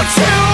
to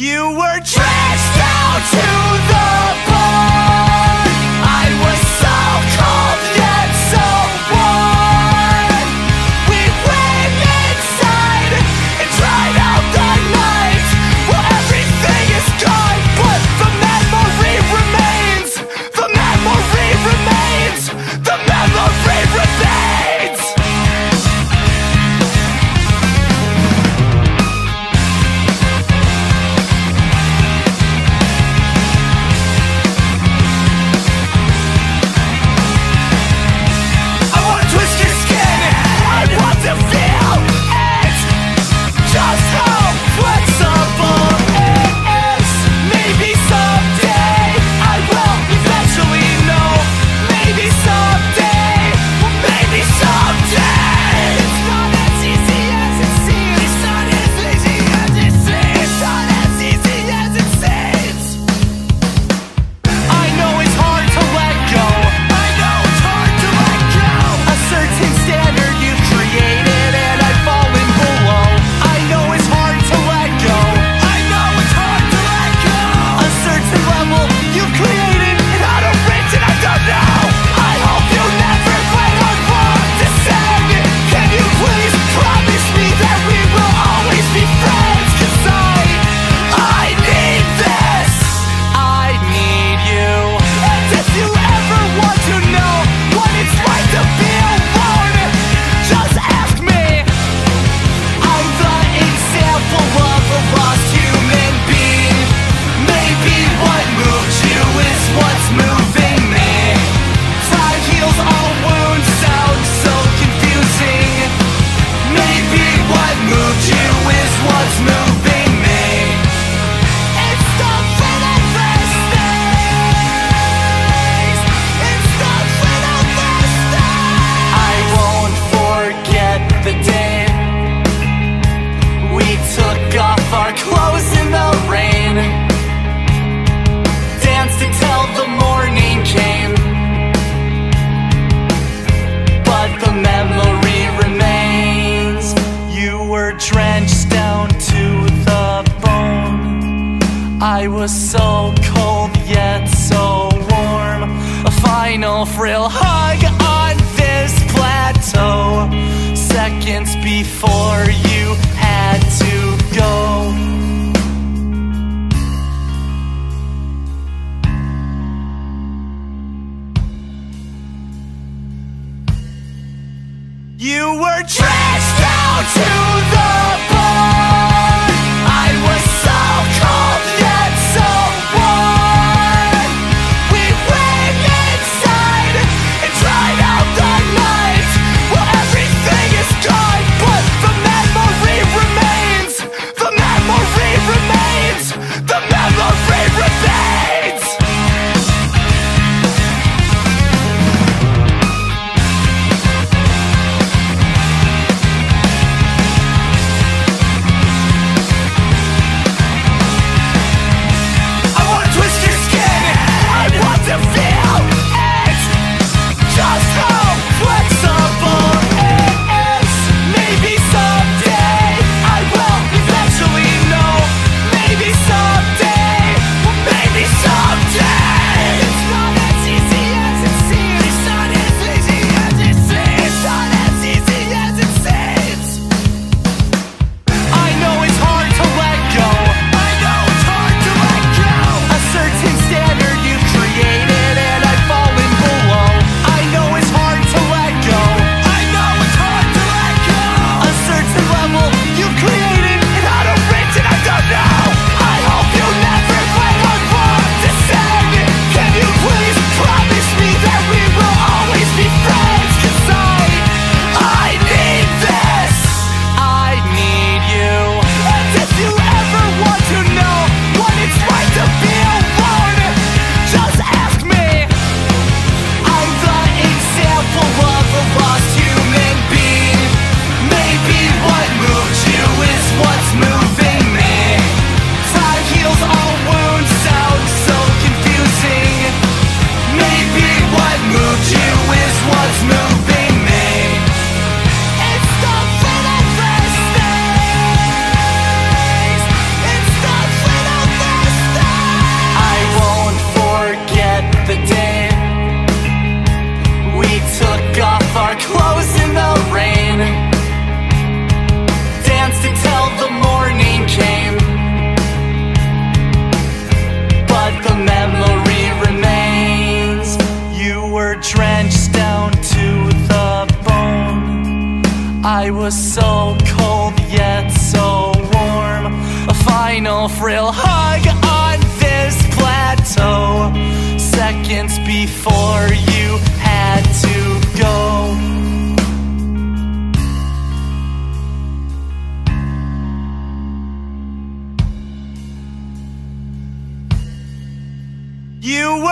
You were trashed down to the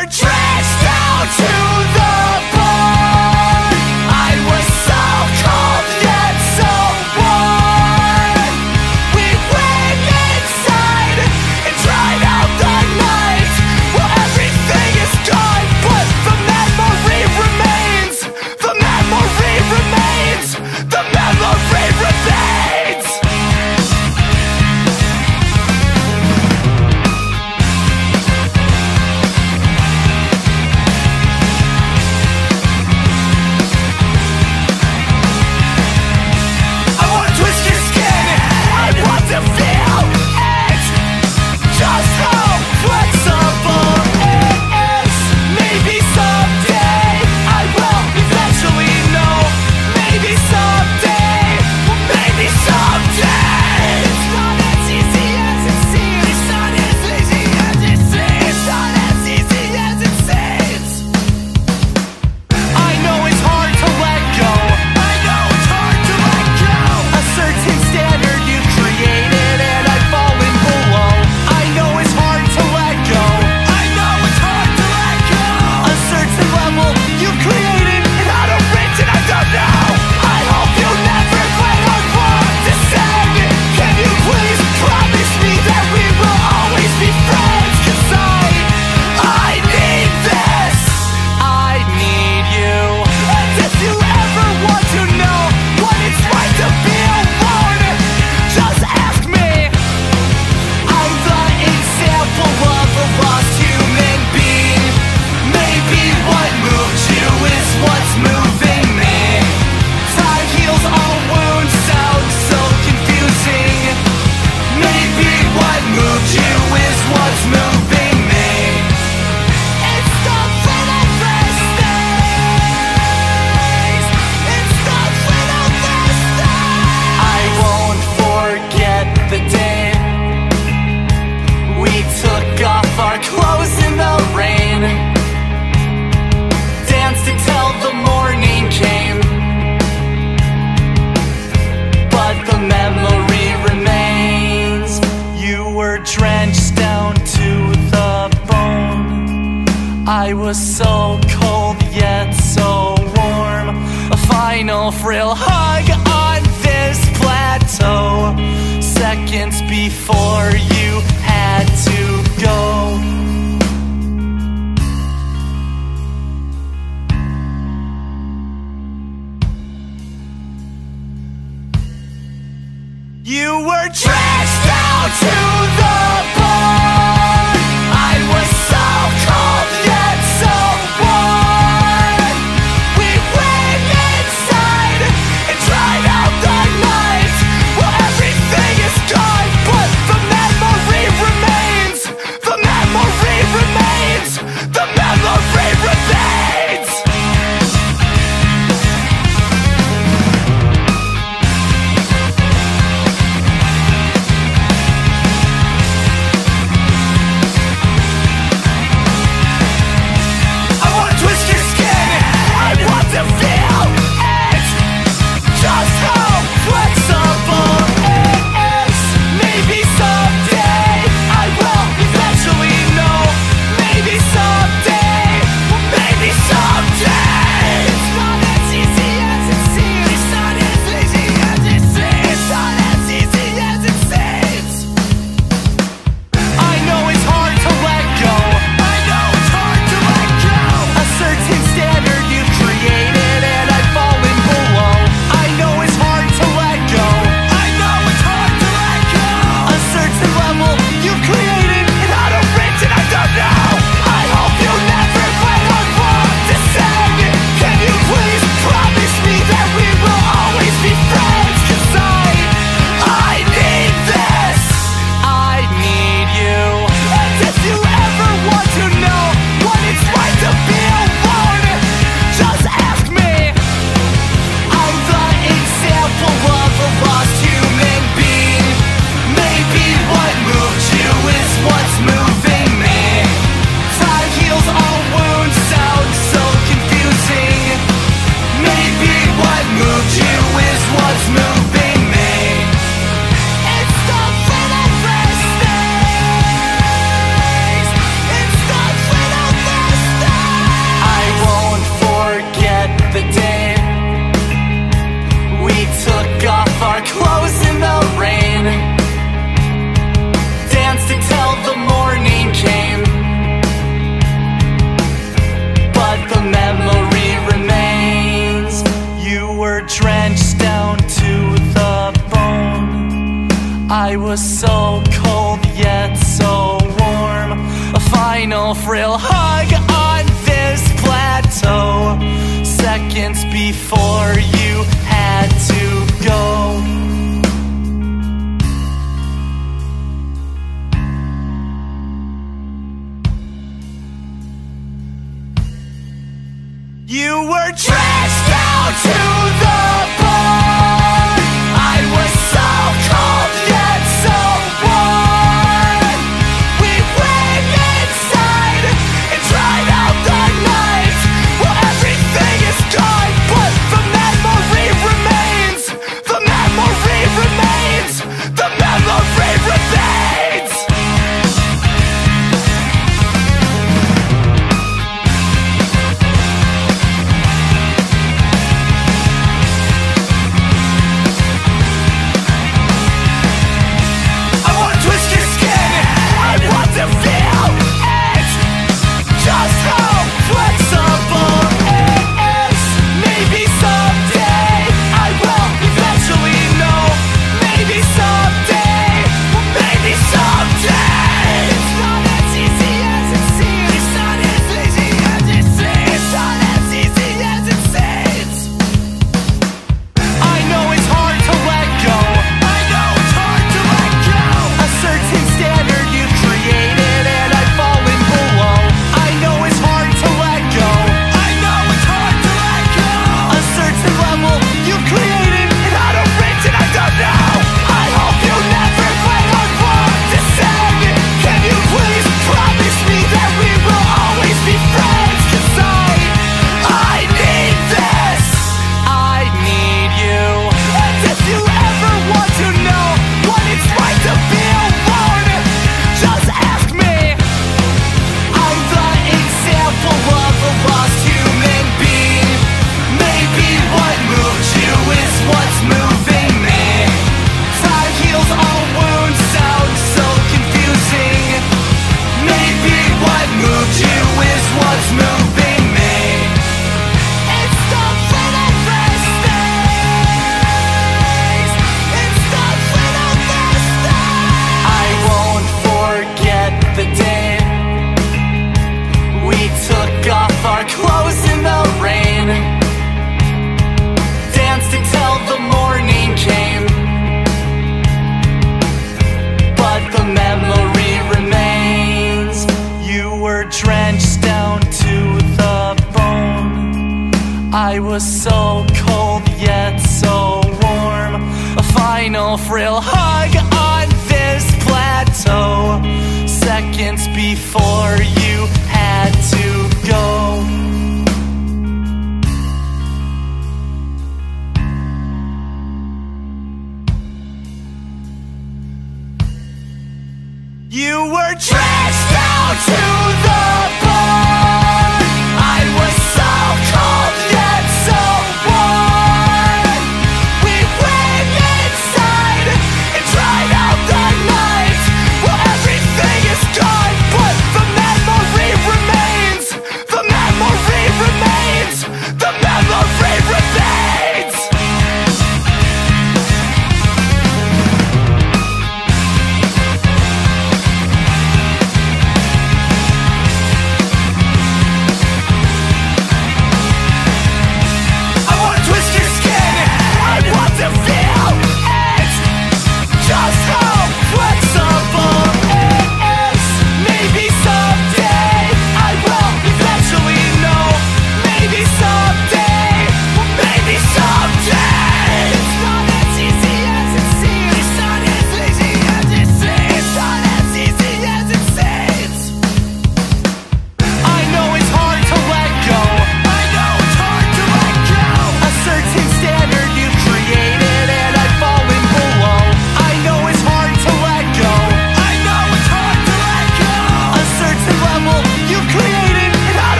were trashed down to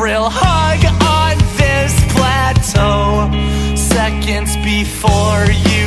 frail hug on this plateau. Seconds before you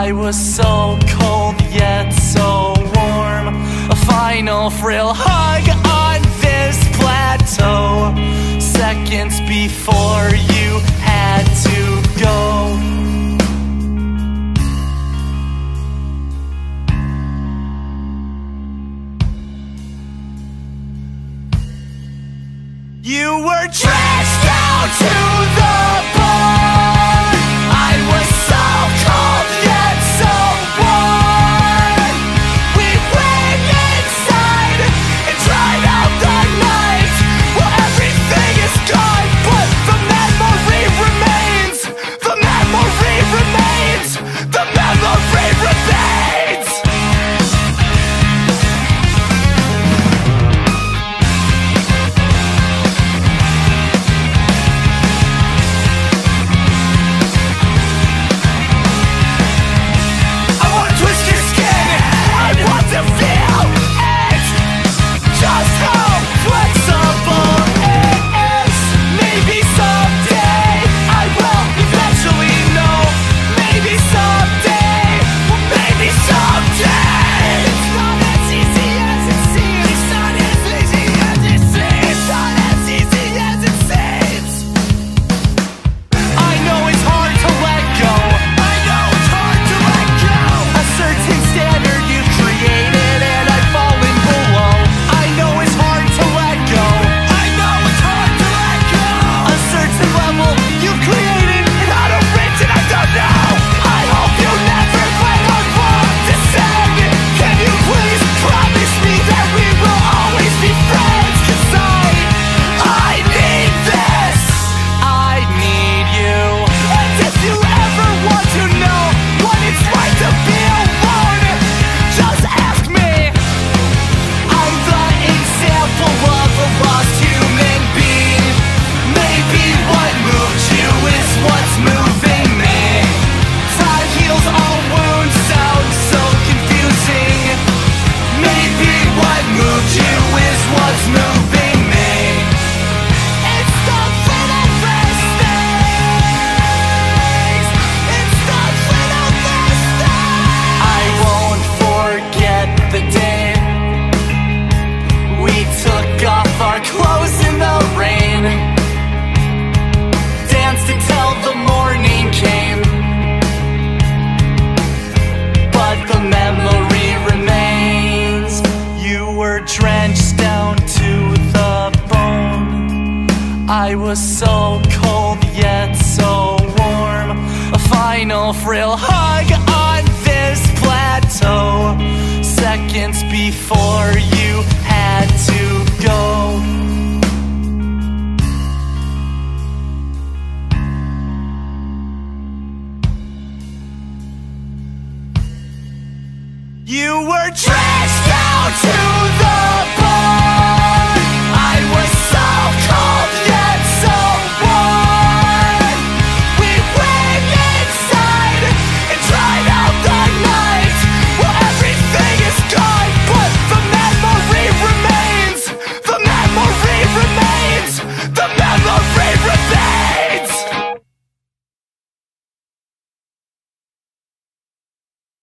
I was so cold yet so warm. A final frill hug on this plateau. Seconds before you had to go. You were trashed down to